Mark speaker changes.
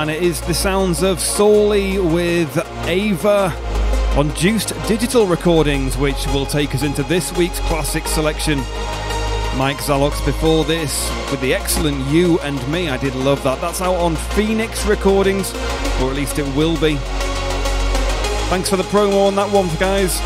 Speaker 1: and it is the sounds of Sauli with Aava on Juiced Digital Recordings, which will take us into this week's classic selection. Mike Zalox before this with the excellent You and Me. I did love that. That's out on Phoenix Recordings, or at least it will be. Thanks for the promo on that one, guys.